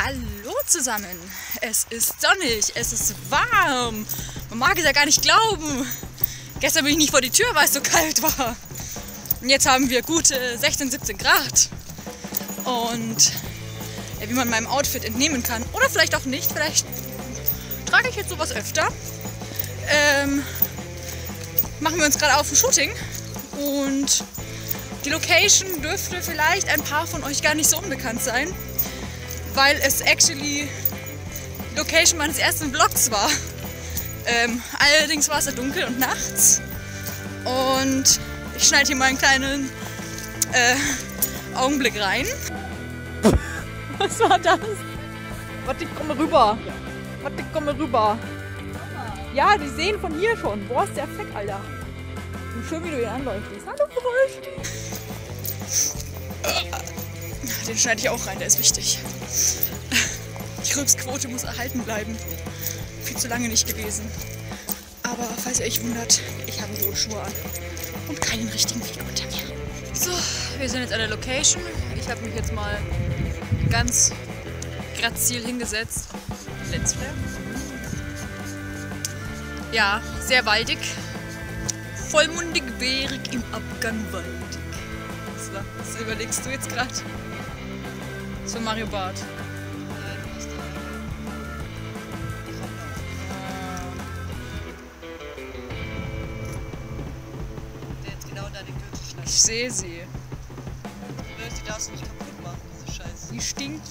Hallo zusammen. Es ist sonnig, es ist warm. Man mag es ja gar nicht glauben. Gestern bin ich nicht vor die Tür, weil es so kalt war. Und jetzt haben wir gute 16, 17 Grad. Und wie man meinem Outfit entnehmen kann, oder vielleicht auch nicht, vielleicht trage ich jetzt sowas öfter. Ähm, machen wir uns gerade auf ein Shooting und die Location dürfte vielleicht ein paar von euch gar nicht so unbekannt sein, weil es actually Location meines ersten Vlogs war. Ähm, allerdings war es ja dunkel und nachts und ich schneide hier mal einen kleinen äh, Augenblick rein. Was war das? Warte, ich komme rüber. Warte, ich komme rüber. Ja, die sehen von hier schon. Boah, ist der Effekt, Alter. Und schön, wie du hier anleuchtest. Hallo, Frühstück. Den schneide ich auch rein, der ist wichtig. Die Rülpsquote muss erhalten bleiben. Viel zu lange nicht gewesen. Aber falls ihr euch wundert, ich habe hohe Schuhe an und keinen richtigen Weg unter mir. So, wir sind jetzt an der Location. Ich habe mich jetzt mal ganz grazil hingesetzt. Let's Flare. Ja, sehr waldig. Vollmundig, bärig im Abgang waldig. War- was überlegst du jetzt gerade? So Mario Bart. Genau Ich sehe sie. Die darfst du nicht kaputt machen, diese Scheiße. Die stinkt.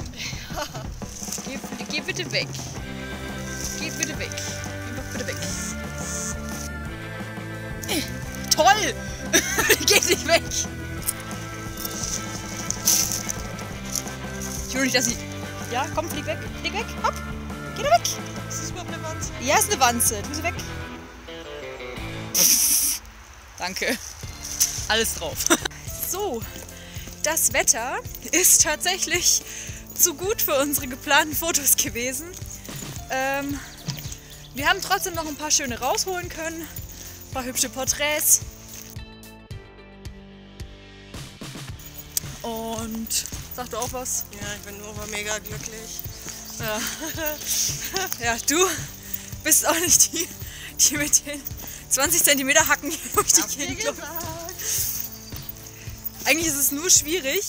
geh, geh bitte weg. Geh bitte weg. Geh bitte weg. Toll! Geht nicht weg! Will nicht, dass sie. Ja, komm, flieg weg. Flieg weg. Hopp! Geh da weg! Ist das überhaupt eine Wanze? Ja, ist eine Wanze. Tu sie weg. Danke. Alles drauf. So, das Wetter ist tatsächlich zu gut für unsere geplanten Fotos gewesen. Ähm, wir haben trotzdem noch ein paar schöne rausholen können. Ein paar hübsche Porträts. Und sag du auch was? Ja, ich bin nur mega glücklich. Ja. ja, du bist auch nicht die, die mit den 20 cm Hacken durch die Gegend läuft. Eigentlich ist es nur schwierig,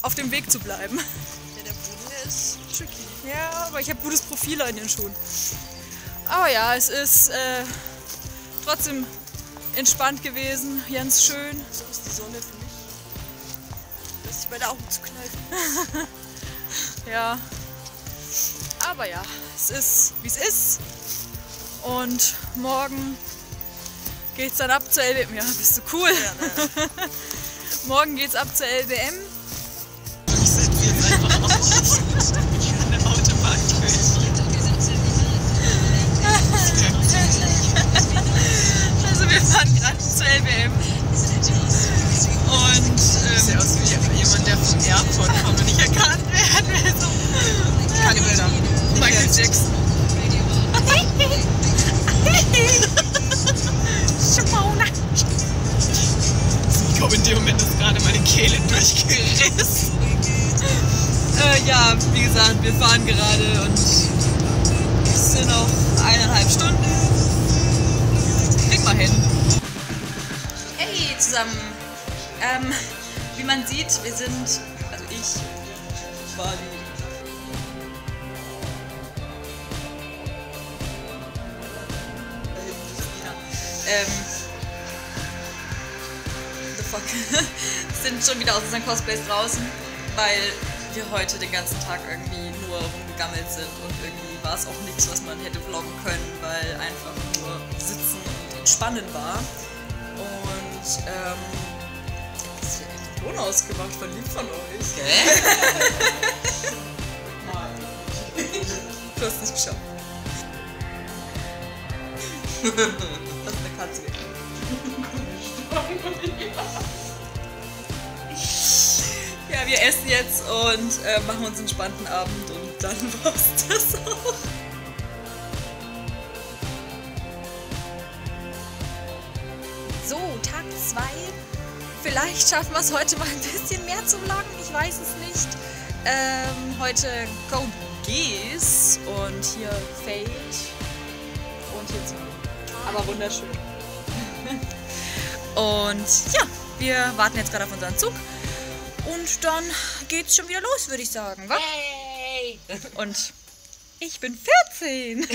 auf dem Weg zu bleiben. Ja, der Boden, der ist tricky. Ja, aber ich habe gutes Profil in den Schuhen. Aber ja, es ist äh, trotzdem entspannt gewesen, ganz schön. So ist die Sonne für mich. Bei der Augen zu kneifen. Ja. Aber ja, es ist wie es ist. Und morgen geht's dann ab zur LBM. Ja, bist du cool. Ja, naja. Morgen geht's ab zur Autobahn Also wir fahren gerade zur LBM. Und ähm, jemand, der vom Airport kommt und nicht erkannt werden will. So. Keine Bilder. Michael Jackson. Simona. Ich glaube, in dem Moment ist gerade meine Kehle durchgerissen. Äh, ja, wie gesagt, wir fahren gerade und es sind noch eineinhalb Stunden. Kriegen wir hin. Hey zusammen. Ähm, wie man sieht, wir sind, also ich, war die. Ähm, the fuck, sind schon wieder aus unseren Cosplays draußen, weil wir heute den ganzen Tag irgendwie nur rumgegammelt sind und irgendwie war es auch nichts, was man hätte vloggen können, weil einfach nur sitzen und entspannen war. Und ähm, Ton ausgemacht, von lieb von euch. Du hast nicht geschaut. Das ist eine Katze. Ja, wir essen jetzt und äh, machen uns einen entspannten Abend und dann war's das auch. So, Tag 2. Vielleicht schaffen wir es heute mal ein bisschen mehr zu vloggen. Ich weiß es nicht. Ähm, heute Code Geese und hier Fate und hier Zug. Aber wunderschön. und ja, wir warten jetzt gerade auf unseren Zug und dann geht's schon wieder los, würde ich sagen. wa? Hey! Und ich bin 14.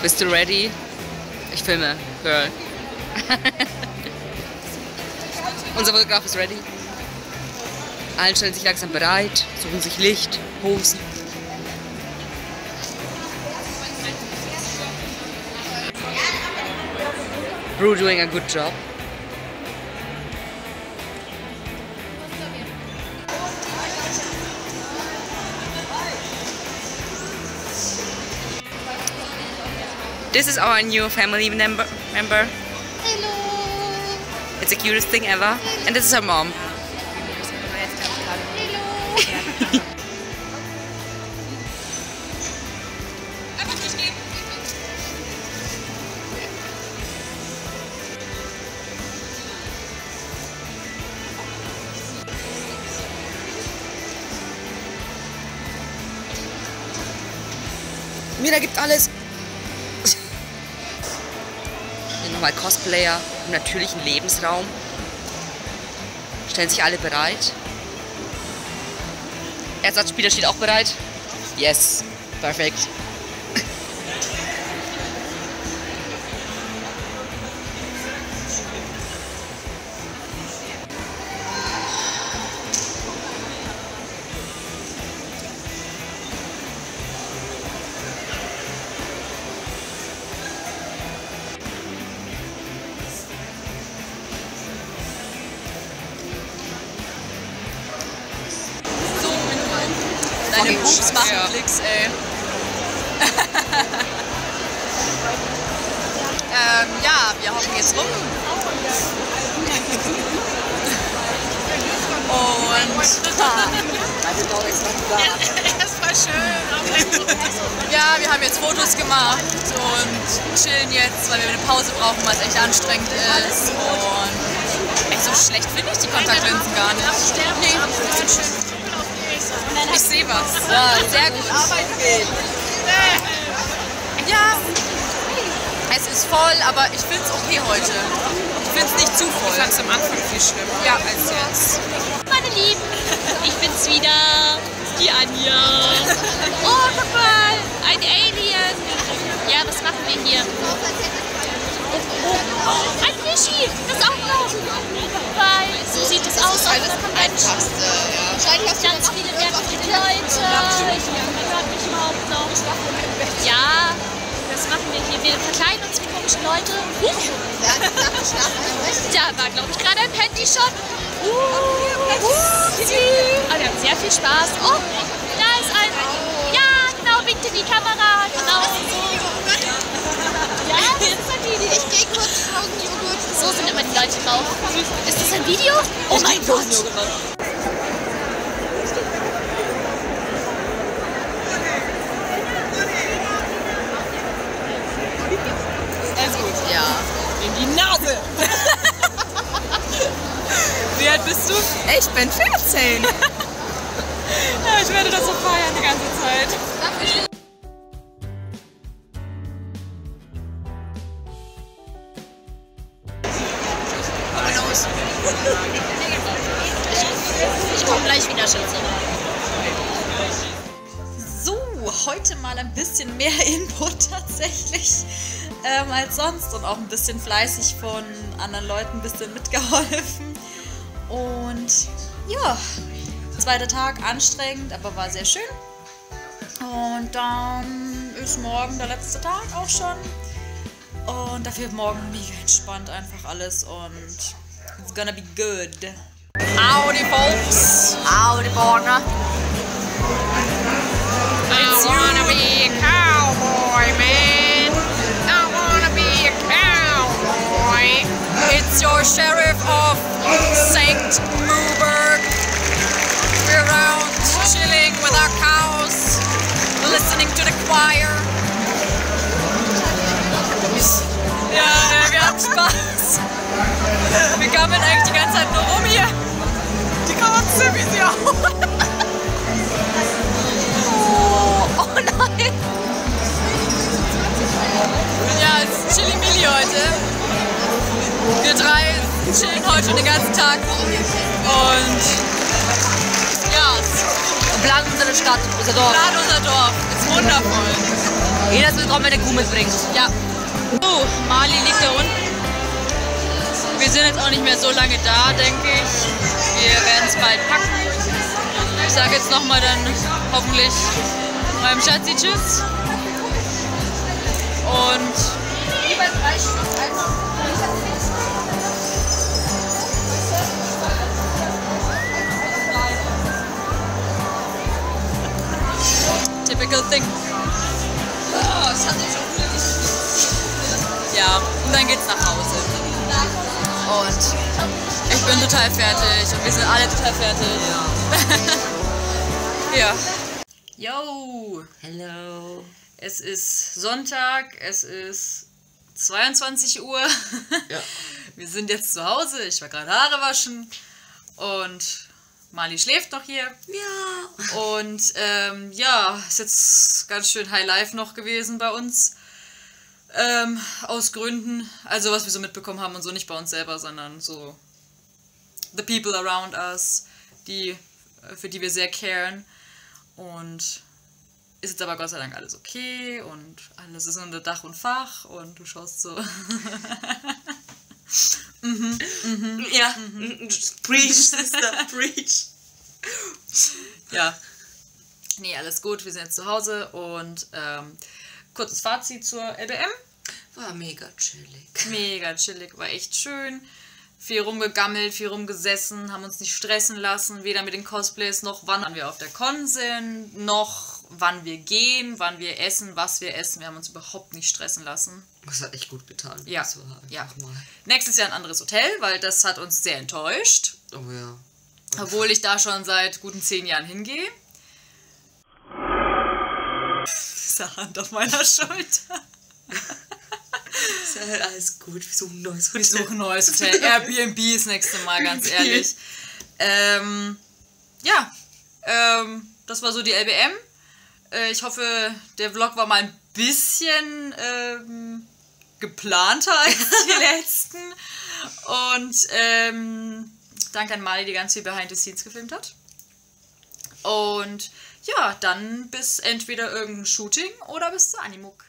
Bist du ready? Ich filme, Girl. Unser Fotograf ist ready. Alle stellen sich langsam bereit, suchen sich Licht, Hosen. Brew doing a good job. This is our new family member. member. It's the cutest thing ever. And this is her mom. Mira gibt alles. Nochmal Cosplayer im natürlichen Lebensraum. Stellen sich alle bereit. Ersatzspieler steht auch bereit. Yes, perfekt. Deine Boobs machen Klicks, ey. ähm, ja, wir hocken jetzt rum. Und war schön. ja, wir haben jetzt Fotos gemacht und chillen jetzt, weil wir eine Pause brauchen, weil es echt anstrengend ist. Und echt so schlecht finde ich die Kontaktlinsen gar nicht. Nee, die sind schön. Ich sehe was. Ja, sehr gut. Ja, es ist voll, aber ich finde es okay heute. Ich finde es nicht zu Ich voll. fand es am Anfang viel schlimmer Ja. als jetzt. Meine Lieben, ich bin's wieder, die Anja. Oh, guck mal, ein Alien. Ja, was machen wir hier? Oh, ein Fischi, das auch noch. Weil so sieht es aus. Alles Einfachste, ja. Wahrscheinlich hast du Ganz viele nervige Leute. Hier hört mich überhaupt noch. Ja, das machen wir hier. Wir verkleiden uns wie komische Leute. Huch. Da war, glaube ich, gerade ein Panty-Shot. Uh, Aber wir haben sehr viel Spaß. Oh, da ist ein... Ja, genau, winkt in die Kamera. Genau. Ja, Ich geh kurz Joghurt. So sind immer die Leute drauf. Ist das ein Video? Oh mein Gott. Alles gut. Ja. In die Nase! Wie alt bist du? Ich bin 14. Ja, ich werde das so feiern die ganze Zeit. Ich komme gleich wieder, Schätze. So, heute mal ein bisschen mehr Input tatsächlich ähm, als sonst und auch ein bisschen fleißig von anderen Leuten ein bisschen mitgeholfen. Und ja, zweiter Tag anstrengend, aber war sehr schön. Und dann ist morgen der letzte Tag auch schon. Und dafür morgen mega entspannt einfach alles und it's gonna be good. Howdy folks! Howdy partner! I wanna be a cowboy, man. I wanna be a cowboy. It's your sheriff of St. Muberg. We're around chilling with our cows, listening to the choir. Ja, ne, wir haben Spaß. Wir gammeln eigentlich die ganze Zeit nur rum hier. Die Katze, wie sie auch. Oh, oh nein. Ja, es ist Chili Milli heute. Wir drei chillen heute schon den ganzen Tag. Und ja, es Plan unsere Stadt, unser Dorf. Plan unser Dorf. Ist wundervoll. Jeder ist willkommen, wenn er Kuh mitbringt. Ja. So, Mali liegt da unten. Wir sind jetzt auch nicht mehr so lange da, denke ich. Wir werden es bald packen. Ich sage jetzt nochmal dann hoffentlich meinem Schatzi Tschüss. Und typical thing. Ja, und dann geht's nach Und ich bin total fertig und wir sind alle total fertig. Ja. ja. Yo! Hello. Es ist Sonntag, es ist 22 Uhr. Ja. Wir sind jetzt zu Hause. Ich war gerade Haare waschen und Mali schläft noch hier. Ja. Und ähm, ja, ist jetzt ganz schön High Life noch gewesen bei uns. Ähm, aus Gründen, also was wir so mitbekommen haben und so nicht bei uns selber, sondern so the people around us, die, äh, für die wir sehr caren. Und ist jetzt aber Gott sei Dank alles okay und alles ist unter Dach und Fach und du schaust so. Ja. Preach, Sister, preach. Ja. Nee, alles gut, wir sind jetzt zu Hause und ähm, kurzes Fazit zur LBM. War mega chillig. Mega chillig, war echt schön. Viel rumgegammelt, viel rumgesessen, haben uns nicht stressen lassen, weder mit den Cosplays noch wann wir auf der Con sind, noch wann wir gehen, wann wir essen, was wir essen. Wir haben uns überhaupt nicht stressen lassen. Das hat echt gut getan. Ja, ja. mal. Nächstes Jahr ein anderes Hotel, weil das hat uns sehr enttäuscht. Oh ja. Obwohl ich da schon seit guten zehn Jahren hingehe. Diese Hand auf meiner Schulter. Ist ja halt alles gut. Wir suchen ein neues Ich suche ein neues Hotel. Airbnb das nächste Mal, ganz ehrlich. Ähm, ja, ähm, das war so die LBM. Äh, ich hoffe, der Vlog war mal ein bisschen ähm, geplanter als die letzten. Und ähm, danke an Mali, die ganz viel Behind the Scenes gefilmt hat. Und ja, dann bis entweder irgendein Shooting oder bis zur Animuk.